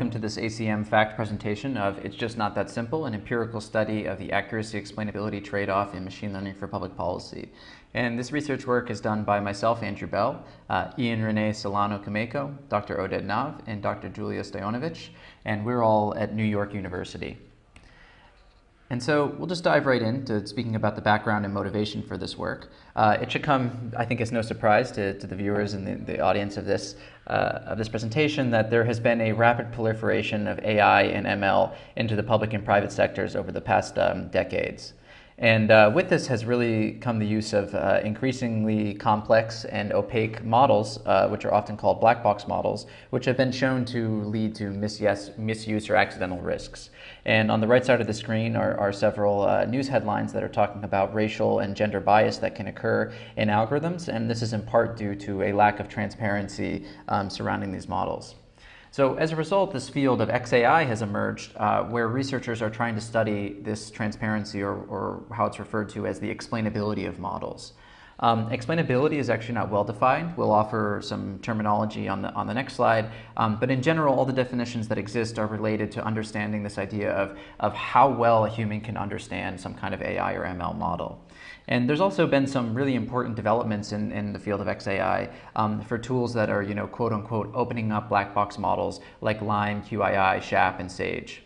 Welcome to this ACM FAccT presentation of It's Just Not That Simple, an empirical study of the accuracy explainability trade-off in machine learning for public policy. And this research work is done by myself, Andrew Bell, uh, Ian Rene Solano Kamaiko, Dr. Oded Nov, and Dr. Julia Stoyanovich, and we're all at New York University. And so we'll just dive right into speaking about the background and motivation for this work. Uh, it should come, I think, as no surprise to, to the viewers and the, the audience of this, uh, of this presentation that there has been a rapid proliferation of AI and ML into the public and private sectors over the past um, decades. And uh, with this has really come the use of uh, increasingly complex and opaque models, uh, which are often called black box models, which have been shown to lead to misuse, misuse or accidental risks. And on the right side of the screen are, are several uh, news headlines that are talking about racial and gender bias that can occur in algorithms, and this is in part due to a lack of transparency um, surrounding these models. So as a result, this field of XAI has emerged uh, where researchers are trying to study this transparency or, or, how it's referred to as the explainability of models. Um, explainability is actually not well defined. We'll offer some terminology on the, on the next slide. Um, but in general, all the definitions that exist are related to understanding this idea of, of how well a human can understand some kind of AI or ML model. And there's also been some really important developments in, in the field of XAI um, for tools that are, you know, quote unquote, opening up black box models like LIME, QII, SHAP, and SAGE.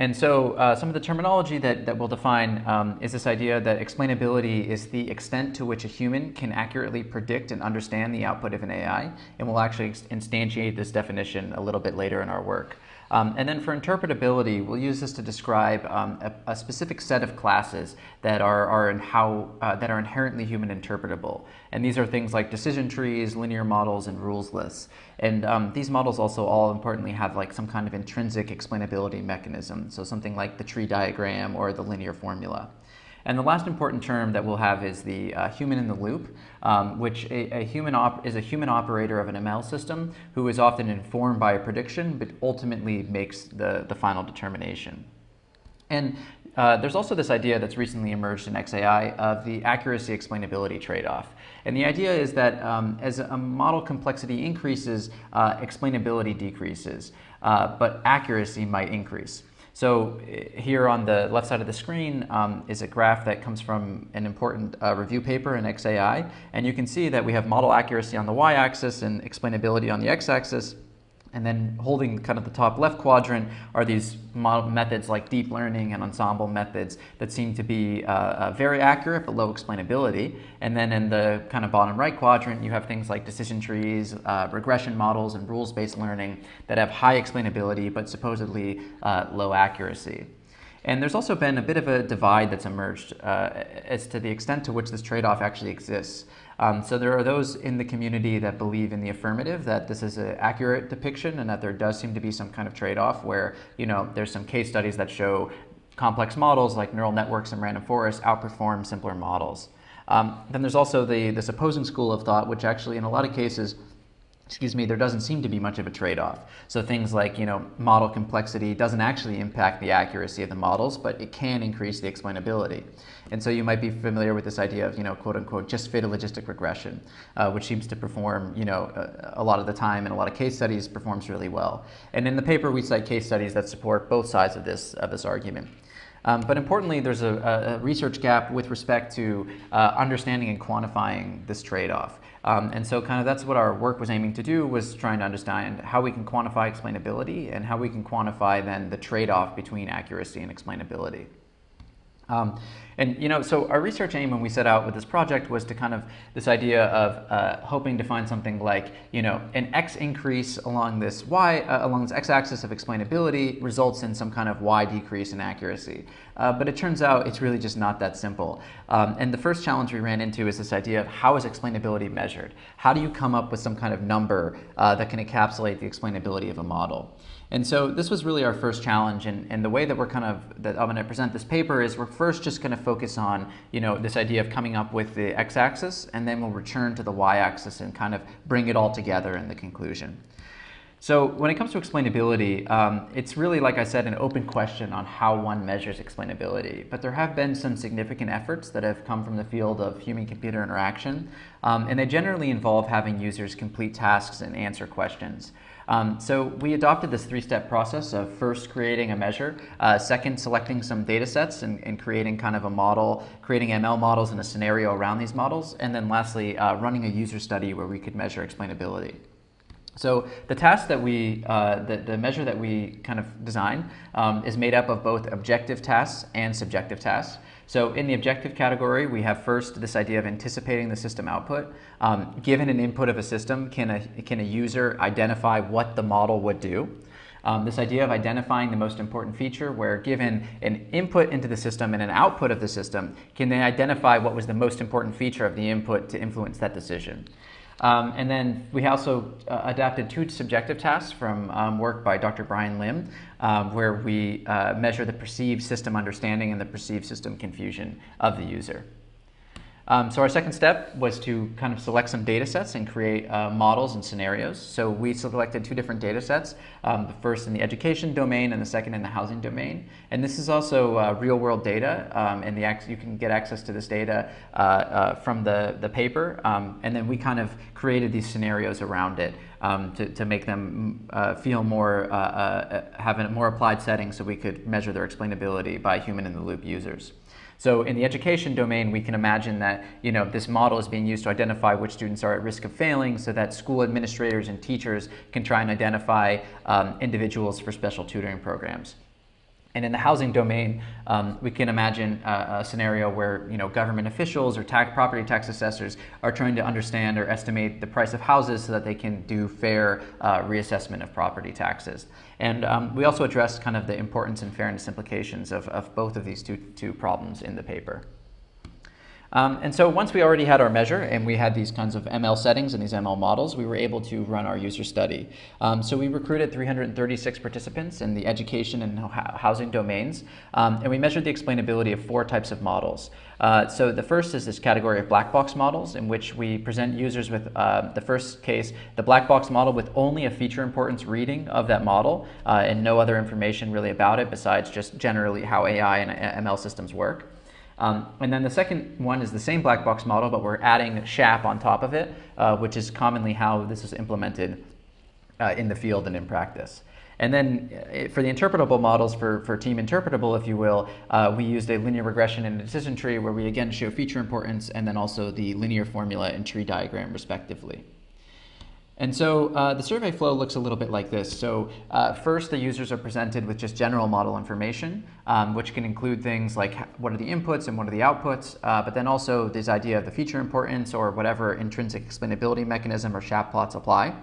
And so uh, some of the terminology that, that we'll define um, is this idea that explainability is the extent to which a human can accurately predict and understand the output of an AI. And we'll actually instantiate this definition a little bit later in our work. Um, and then for interpretability, we'll use this to describe um, a, a, specific set of classes that are, are, in how, uh, that are inherently human interpretable. And these are things like decision trees, linear models, and rules lists. And um, these models also all importantly have like some kind of intrinsic explainability mechanism. So something like the tree diagram or the linear formula. And the last important term that we'll have is the uh, human in the loop, um, which a, a human is a human operator of an ML system who is often informed by a prediction, but ultimately makes the, the final determination. And uh, there's also this idea that's recently emerged in XAI of the accuracy explainability trade-off. And the idea is that um, as a model complexity increases, uh, explainability decreases, uh, but accuracy might increase. So here on the left side of the screen um, is a graph that comes from an important uh, review paper in XAI. And you can see that we have model accuracy on the y-axis and explainability on the x-axis. And then holding kind of the top left quadrant are these methods like deep learning and ensemble methods that seem to be uh, uh, very accurate but low explainability. And then in the kind of bottom right quadrant, you have things like decision trees, uh, regression models, and rules-based learning that have high explainability but supposedly uh, low accuracy. And there's also been a bit of a divide that's emerged uh, as to the extent to which this trade-off actually exists. Um, so there are those in the community that believe in the affirmative, that this is an accurate depiction and that there does seem to be some kind of trade-off where, you know, there's some case studies that show complex models like neural networks and random forests outperform simpler models. Um, then there's also the, this opposing school of thought, which actually in a lot of cases excuse me, there doesn't seem to be much of a trade-off. So things like, you know, model complexity doesn't actually impact the accuracy of the models, but it can increase the explainability. And so you might be familiar with this idea of, you know, quote unquote, just fit a logistic regression, uh, which seems to perform, you know, a, a, lot of the time in a lot of case studies performs really well. And in the paper, we cite case studies that support both sides of this, of this argument. Um, but importantly, there's a, a, research gap with respect to uh, understanding and quantifying this trade-off. Um, and so kind of that's what our work was aiming to do was trying to understand how we can quantify explainability and how we can quantify then the trade-off between accuracy and explainability. Um, and you know, so our research aim when we set out with this project was to kind of this idea of uh, hoping to find something like you know an x increase along this y uh, along this x-axis of explainability results in some kind of y decrease in accuracy. Uh, but it turns out it's really just not that simple. Um, and the first challenge we ran into is this idea of how is explainability measured? How do you come up with some kind of number uh, that can encapsulate the explainability of a model? And so this was really our first challenge, and, and the way that we're kind of, that I'm gonna present this paper is we're first just gonna focus on, you know, this idea of coming up with the x-axis, and then we'll return to the y-axis and kind of bring it all together in the conclusion. So when it comes to explainability, um, it's really, like I said, an open question on how one measures explainability. But there have been some significant efforts that have come from the field of human-computer interaction, um, and they generally involve having users complete tasks and answer questions. Um, so we adopted this three-step process of first creating a measure, uh, second selecting some data sets and, and, creating kind of a model, creating ML models and a scenario around these models, and then lastly uh, running a user study where we could measure explainability. So the task that we, uh, the, the measure that we kind of design um, is made up of both objective tasks and subjective tasks. So in the objective category, we have first this idea of anticipating the system output. Um, given an input of a system, can a, can a user identify what the model would do? Um, this idea of identifying the most important feature where given an input into the system and an output of the system, can they identify what was the most important feature of the input to influence that decision? Um, and then we also uh, adapted two subjective tasks from um, work by Dr. Brian Lim, um, where we uh, measure the perceived system understanding and the perceived system confusion of the user. Um, so our second step was to kind of select some data sets and create uh, models and scenarios. So we selected two different data sets, um, the first in the education domain and the second in the housing domain. And this is also uh, real world data um, and the you can get access to this data uh, uh, from the, the paper. Um, and then we kind of created these scenarios around it um, to, to make them uh, feel more, uh, have a more applied setting so we could measure their explainability by human in the loop users. So in the education domain, we can imagine that you know, this model is being used to identify which students are at risk of failing so that school administrators and teachers can try and identify um, individuals for special tutoring programs. And in the housing domain, um, we can imagine a, a, scenario where you know government officials or tax, property tax assessors are trying to understand or estimate the price of houses so that they can do fair uh, reassessment of property taxes. And um, we also address kind of the importance and fairness implications of, of both of these two, two problems in the paper. Um, and so once we already had our measure and we had these kinds of ML settings and these ML models, we were able to run our user study. Um, so we recruited 336 participants in the education and housing domains, um, and we measured the explainability of four types of models. Uh, so the first is this category of black box models in which we present users with uh, the first case, the black box model with only a feature importance reading of that model uh, and no other information really about it besides just generally how AI and ML systems work. Um, and then the second one is the same black box model, but we're adding SHAP on top of it, uh, which is commonly how this is implemented uh, in the field and in practice. And then uh, for the interpretable models, for, for team interpretable, if you will, uh, we used a linear regression and a decision tree where we again show feature importance and then also the linear formula and tree diagram respectively. And so uh, the survey flow looks a little bit like this. So uh, first, the users are presented with just general model information, um, which can include things like what are the inputs and what are the outputs, uh, but then also this idea of the feature importance or whatever intrinsic explainability mechanism or SHAP plots apply.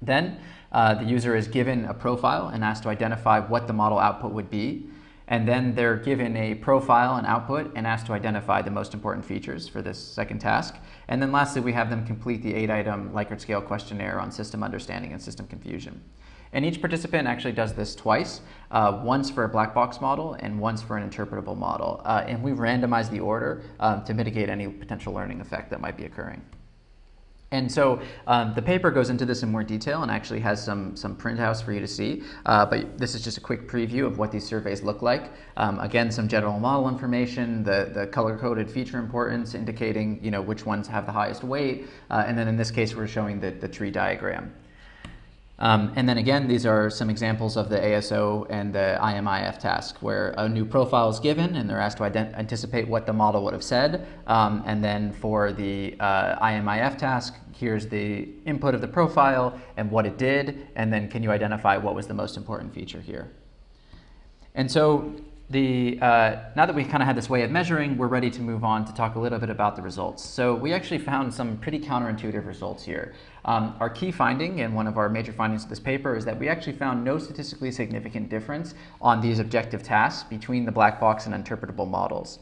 Then uh, the user is given a profile and asked to identify what the model output would be. And then they're given a profile and output and asked to identify the most important features for this second task. And then lastly, we have them complete the eight item Likert scale questionnaire on system understanding and system confusion. And each participant actually does this twice, uh, once for a black box model and once for an interpretable model. Uh, and we randomize the order um, to mitigate any potential learning effect that might be occurring. And so um, the paper goes into this in more detail and actually has some, some printouts for you to see. Uh, but this is just a quick preview of what these surveys look like. Um, again, some general model information, the, the color-coded feature importance indicating you know, which ones have the highest weight. Uh, and then in this case, we're showing the, the tree diagram. Um, and then again, these are some examples of the ASO and the IMIF task where a new profile is given and they're asked to anticipate what the model would have said. Um, and then for the uh, IMIF task, here's the input of the profile and what it did, and then can you identify what was the most important feature here. And so the, uh, now that we've kind of had this way of measuring, we're ready to move on to talk a little bit about the results. So we actually found some pretty counterintuitive results here. Um, our key finding, and one of our major findings of this paper, is that we actually found no statistically significant difference on these objective tasks between the black box and interpretable models.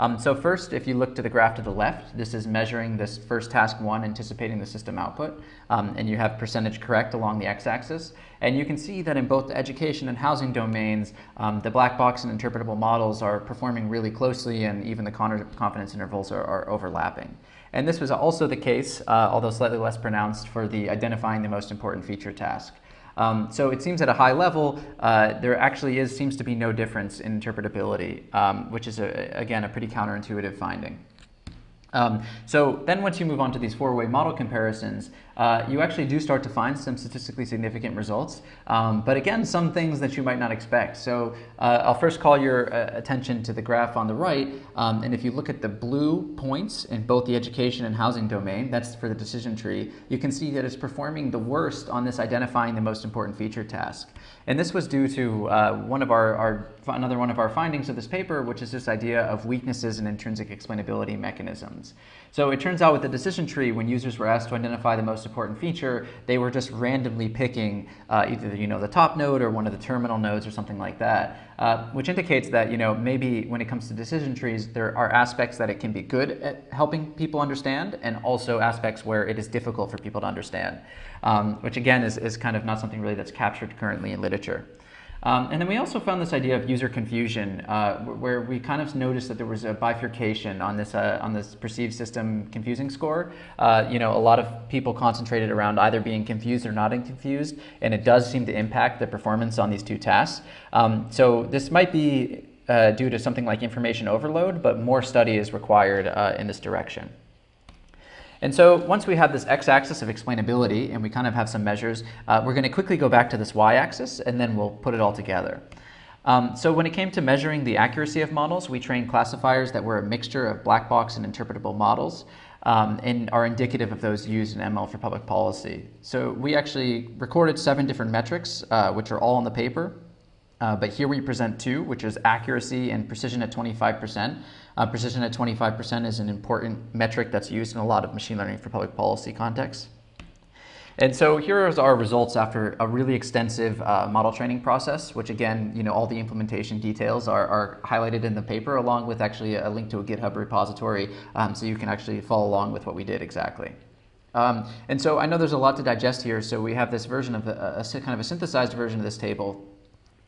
Um, so first, if you look to the graph to the left, this is measuring this first task one, anticipating the system output, um, and you have percentage correct along the x-axis. And you can see that in both the education and housing domains, um, the black box and interpretable models are performing really closely, and even the confidence intervals are, are overlapping. And this was also the case, uh, although slightly less pronounced, for the identifying the most important feature task. Um, so it seems at a high level, uh, there actually is seems to be no difference in interpretability, um, which is, a, again, a pretty counterintuitive finding. Um, so then once you move on to these four-way model comparisons, uh, you actually do start to find some statistically significant results. Um, but again, some things that you might not expect. So uh, I'll first call your uh, attention to the graph on the right. Um, and if you look at the blue points in both the education and housing domain, that's for the decision tree, you can see that it's performing the worst on this identifying the most important feature task. And this was due to uh, one of our, our, another one of our findings of this paper, which is this idea of weaknesses in intrinsic explainability mechanisms. So it turns out with the decision tree, when users were asked to identify the most important feature, they were just randomly picking uh, either you know the top node or one of the terminal nodes or something like that, uh, which indicates that you know maybe when it comes to decision trees, there are aspects that it can be good at helping people understand, and also aspects where it is difficult for people to understand, um, which again is, is kind of not something really that's captured currently in literature. Um, and then we also found this idea of user confusion, uh, where we kind of noticed that there was a bifurcation on this uh, on this perceived system confusing score. Uh, you know, a lot of people concentrated around either being confused or not confused, and it does seem to impact the performance on these two tasks. Um, so this might be uh, due to something like information overload, but more study is required uh, in this direction. And so once we have this x-axis of explainability and we kind of have some measures, uh, we're going to quickly go back to this y-axis and then we'll put it all together. Um, so when it came to measuring the accuracy of models, we trained classifiers that were a mixture of black box and interpretable models um, and are indicative of those used in ML for public policy. So we actually recorded seven different metrics, uh, which are all in the paper. Uh, but here we present two, which is accuracy and precision at 25%. Uh, precision at 25% is an important metric that's used in a lot of machine learning for public policy contexts. And so here is our results after a really extensive uh, model training process, which again, you know, all the implementation details are, are highlighted in the paper along with actually a link to a GitHub repository um, so you can actually follow along with what we did exactly. Um, and so I know there's a lot to digest here, so we have this version of a, a kind of a synthesized version of this table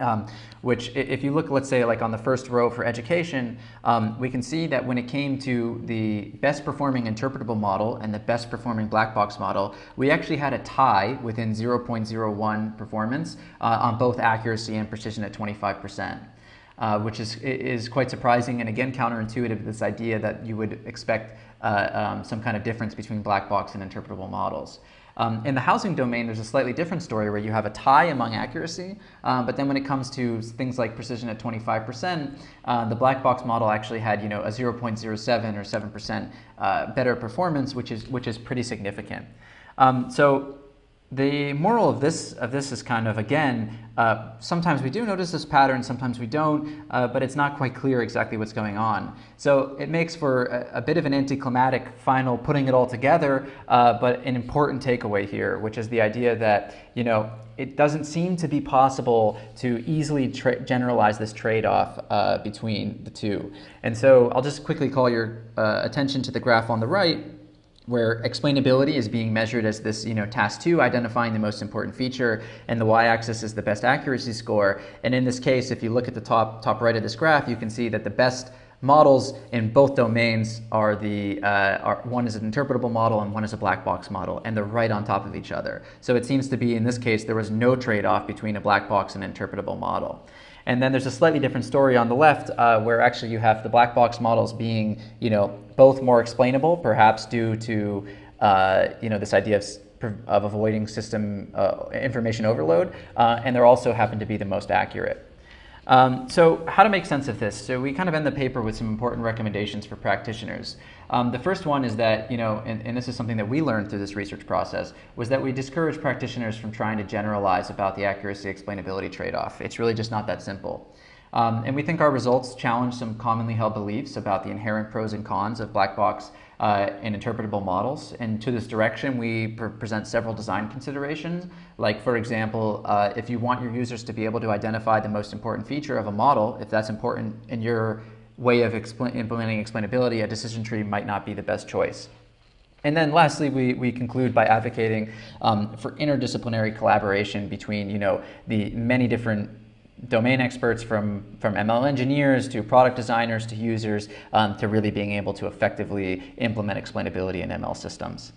um, which if you look, let's say, like on the first row for education, um, we can see that when it came to the best performing interpretable model and the best performing black box model, we actually had a tie within 0.01 performance uh, on both accuracy and precision at 25%. Uh, which is, is quite surprising and again counterintuitive this idea that you would expect uh, um, some kind of difference between black box and interpretable models. Um, in the housing domain, there's a slightly different story where you have a tie among accuracy, uh, but then when it comes to things like precision at 25%, uh, the black box model actually had you know a 0.07 or 7% uh, better performance, which is which is pretty significant. Um, so the moral of this of this is kind of again uh, sometimes we do notice this pattern sometimes we don't uh, but it's not quite clear exactly what's going on. So it makes for a, a bit of an anticlimactic final putting it all together uh, but an important takeaway here which is the idea that you know it doesn't seem to be possible to easily generalize this trade-off uh, between the two. And so I'll just quickly call your uh, attention to the graph on the right where explainability is being measured as this, you know, task two, identifying the most important feature, and the y-axis is the best accuracy score. And in this case, if you look at the top, top right of this graph, you can see that the best models in both domains are the, uh, are, one is an interpretable model and one is a black box model, and they're right on top of each other. So it seems to be, in this case, there was no trade-off between a black box and interpretable model. And then there's a slightly different story on the left uh, where actually you have the black box models being, you know, both more explainable, perhaps due to, uh, you know, this idea of, of avoiding system uh, information overload, uh, and they also happen to be the most accurate. Um, so how to make sense of this? So we kind of end the paper with some important recommendations for practitioners. Um, the first one is that, you know, and, and, this is something that we learned through this research process, was that we discourage practitioners from trying to generalize about the accuracy explainability trade-off. It's really just not that simple. Um, and we think our results challenge some commonly held beliefs about the inherent pros and cons of black box uh, and interpretable models. And to this direction, we pr present several design considerations. Like, for example, uh, if you want your users to be able to identify the most important feature of a model, if that's important in your way of implementing explainability, a decision tree might not be the best choice. And then lastly, we, we conclude by advocating um, for interdisciplinary collaboration between you know, the many different domain experts from, from ML engineers to product designers to users um, to really being able to effectively implement explainability in ML systems.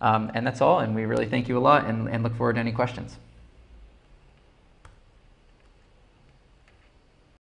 Um, and that's all, and we really thank you a lot and, and look forward to any questions.